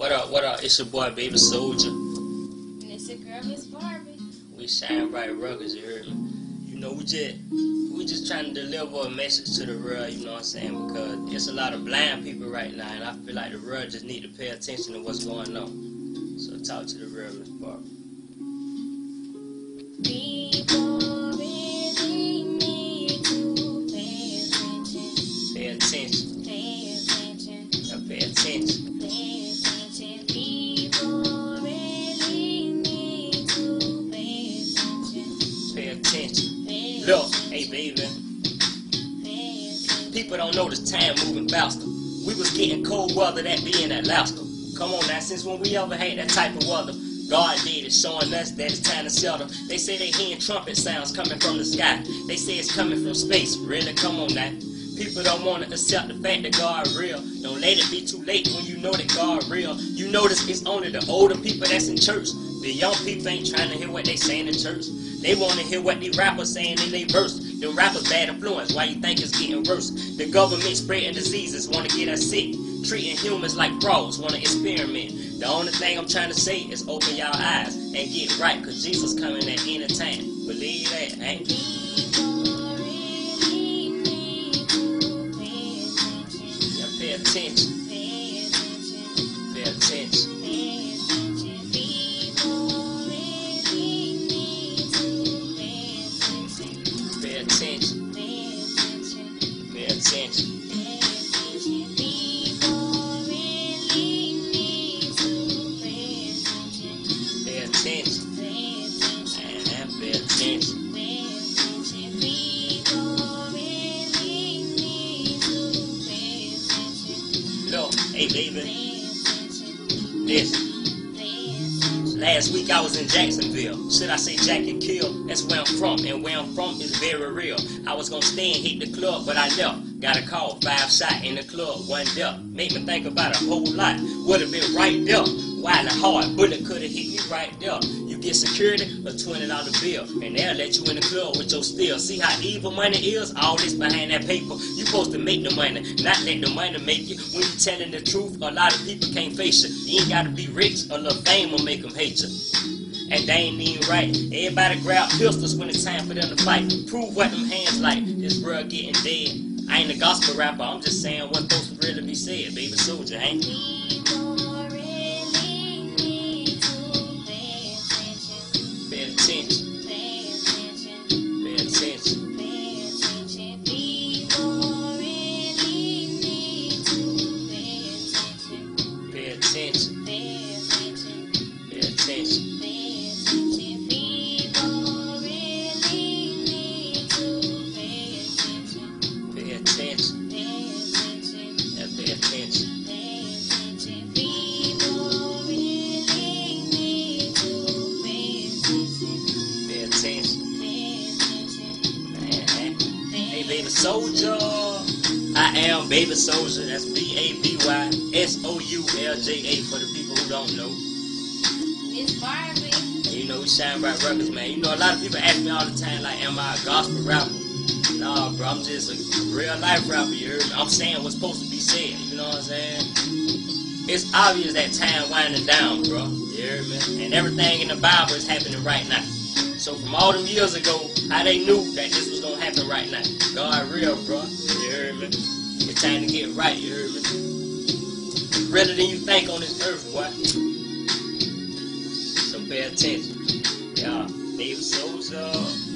What up, what up? It's your boy, Baby Soulja. And it's your girl, Miss Barbie. We shine bright ruggers, you heard me? You know, we just, we just trying to deliver a message to the world, you know what I'm saying? Because there's a lot of blind people right now, and I feel like the world just need to pay attention to what's going on. So talk to the world, Miss Barbie. People really Hey, baby. People don't know this time moving faster. We was getting cold weather that being in Alaska. Come on now, since when we ever had that type of weather? God did it, showing us that it's time to settle. They say they hearing trumpet sounds coming from the sky. They say it's coming from space. Really, come on now. People don't want to accept the fact that God real. Don't let it be too late when you know that God real. You notice it's only the older people that's in church. The young people ain't trying to hear what they saying in the church. They want to hear what the rappers saying in their verse. The rappers bad influence. Why you think it's getting worse? The government spreading diseases, want to get us sick. Treating humans like frauds, want to experiment. The only thing I'm trying to say is open y'all eyes and get right, cause Jesus coming at any time. Believe that, ain't. Yeah, pay attention, Pay attention. Attention, Pay attention. and pay attention. Hey baby. Last week I was in Jacksonville. Should I say Jack and Kill? That's where I'm from, and where I'm from is very real. I was gonna stay and hit the club, but I left. Got a call, five shot in the club, one death. Made me think about a whole lot. Would have been right there. While a hard bullet could have hit me right there. You get security, a twenty dollar bill, and they'll let you in the club with your steel. See how evil money is? All this behind that paper. You supposed to make the money, not let the money make you. When you telling the truth, a lot of people can't face you. You ain't gotta be rich, a little fame will make them hate you. And they ain't even right. Everybody grab pistols when it's time for them to fight. Prove what them hands like. This world getting dead. I ain't a gospel rapper, I'm just saying what to really be said, baby Soulja, ain't baby Soulja. I am baby Soulja. That's B A B Y S O U L J A for the people who don't know. Miss Barbie. You know, we shine bright records, man. You know, a lot of people ask me all the time, like, am I a gospel rapper? Nah, bro, I'm just a real life rapper, you heard me? I'm saying what's supposed to be said, you know what I'm saying? It's obvious that time winding down, bro. You heard me? And everything in the Bible is happening right now. So from all them years ago, how they knew that this was gonna happen right now. God real, bro. You heard me? It's time to get right, you heard me? Realer than you think on this earth, boy. So pay attention. Yeah, baby Soulja.